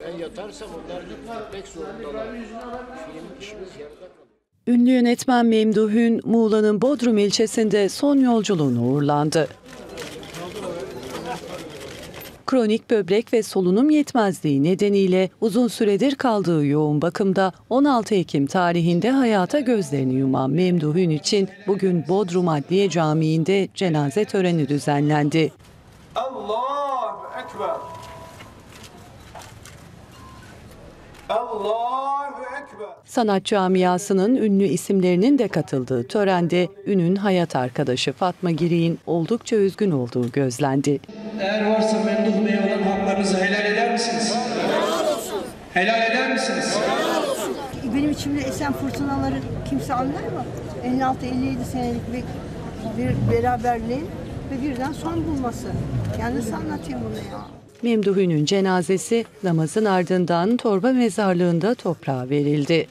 Ben yatarsam onlar gitmek zorundalar. Film işimiz yarıda kalır. Ünlü yönetmen Memduh Ün, Muğla'nın Bodrum ilçesinde son yolculuğunu uğurlandı. Kronik böbrek ve solunum yetmezliği nedeniyle uzun süredir kaldığı yoğun bakımda 16 Ekim tarihinde hayata gözlerini yuman Memduh Ün için bugün Bodrum Adliye Camii'nde cenaze töreni düzenlendi. Allahu Ekber. Sanat camiasının ünlü isimlerinin de katıldığı törende Ün'ün hayat arkadaşı Fatma Girik'in oldukça üzgün olduğu gözlendi. Eğer varsa Memduh Bey'e olan haklarınızı helal eder misiniz? Helal eder misiniz? Benim içimde esen fırtınaları kimse anlar mı? 56-57 senelik bir, bir beraberliğin ve birden son bulması. Yani nasıl anlatayım bunu ya? Memduh Ün'ün cenazesi namazın ardından torba mezarlığında toprağa verildi.